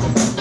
Thank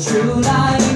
true light.